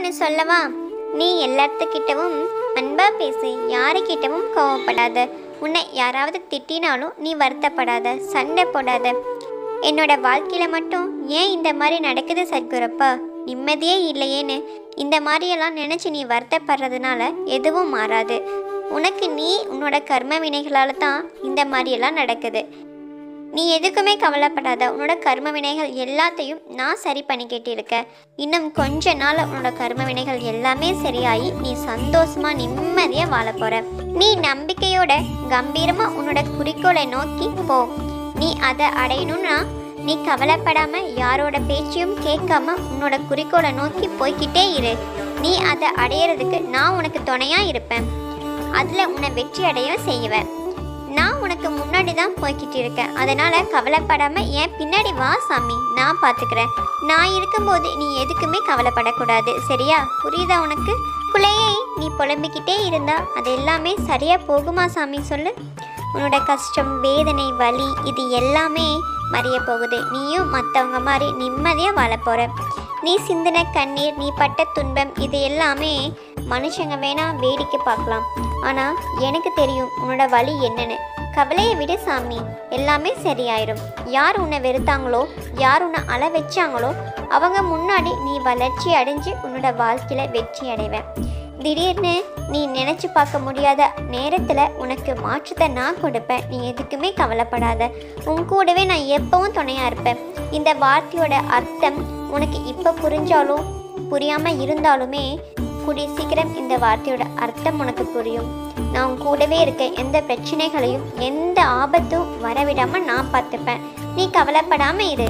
ஒன்று சொல்லவா? நீ எல்லாத்துக்கிட்டவும் அன்பாக பேசு. யாருக்கிட்டவும் கோவப்படாத. உன்னை யாராவது திட்டினாலும் நீ வருத்தப்படாத. சண்டை போடாத. என்னோட வாழ்க்கையில் மட்டும் ஏன் இந்த மாதிரி நடக்குது சத்குரப்பா? நிம்மதியே இல்லையேன்னு இந்த மாதிரியெல்லாம் நினச்சி நீ வருத்தப்படுறதுனால எதுவும் மாறாது. உனக்கு நீ உன்னோட கர்ம வினைகளால் தான் இந்த மாதிரியெல்லாம் நடக்குது. நீ எதுக்குமே கவலைப்படாத. உன்னோட கர்ம வினைகள் எல்லாத்தையும் நான் சரி பண்ணிக்கிட்டு இருக்கேன் இன்னும் கொஞ்ச நாள் உன்னோட கர்ம வினைகள் எல்லாமே சரியாகி நீ சந்தோஷமா நிம்மதியா வாழ போற. நீ நம்பிக்கையோட கம்பீரமா உன்னோட குறிக்கோளை நோக்கி போ. நீ அதை அடையணும்னா நீ கவலைப்படாம யாரோட பேச்சையும் கேட்காம உன்னோட குறிக்கோளை நோக்கி போய்க்கிட்டே இரு. நீ அதை அடையிறதுக்கு நான் உனக்கு துணையா இருப்பேன். அதுல உன்னை வெற்றி அடைய செய்வேன். நான் உனக்கு முன்னாடி தான் போய்கிட்டு இருக்கேன் அதனால கவலைப்படாமல் என் பின்னாடி வா சாமி. நான் பார்த்துக்கிறேன் நான் இருக்கும்போது நீ எதுக்குமே கவலைப்படக்கூடாது. சரியா? புரியுதா உனக்கு? குலையை நீ புலம்பிக்கிட்டே இருந்தா அது எல்லாமே சரியா போகுமா சாமி? சொல்லு. உன்னோட கஷ்டம் வேதனை வலி இது எல்லாமே மறைய போகுது. நீயும் மற்றவங்க மாதிரி நிம்மதியாக வாழ போற. நீ சிந்தின கண்ணீர் நீ பட்ட துன்பம் இது எல்லாமே மனுஷங்க வேணா வேடிக்கை பார்க்கலாம். ஆனால் எனக்கு தெரியும் உன்னோட வலி என்னன்னு. கவலையை விடு சாமி. எல்லாமே சரியாயிரும். யார் உன்னை வெறுத்தாங்களோ யார் உன்னை அழ வச்சாங்களோ அவங்க முன்னாடி நீ வளர்ச்சி அடைஞ்சு உன்னோட வாழ்க்கையில் வெற்றி அடைவேன் திடீர்னு நீ நினச்சி பார்க்க முடியாத நேரத்தில் உனக்கு மாற்றத்தை நான் கொடுப்பேன். நீ எதுக்குமே கவலைப்படாத. உன் கூடவே நான் எப்பவும் துணையாக இருப்பேன். இந்த வார்த்தையோட அர்த்தம் உனக்கு இப்போ புரிஞ்சாலும் புரியாமல் இருந்தாலுமே கூடிய சீக்கிரம் இந்த வார்த்தையோட அர்த்தம் உனக்கு புரியும். நான் கூடவே இருக்க எந்த பிரச்சனைகளையும் எந்த ஆபத்தும் வரவிடாமல் நான் பார்த்துப்பேன். நீ கவலைப்படாமல் இரு.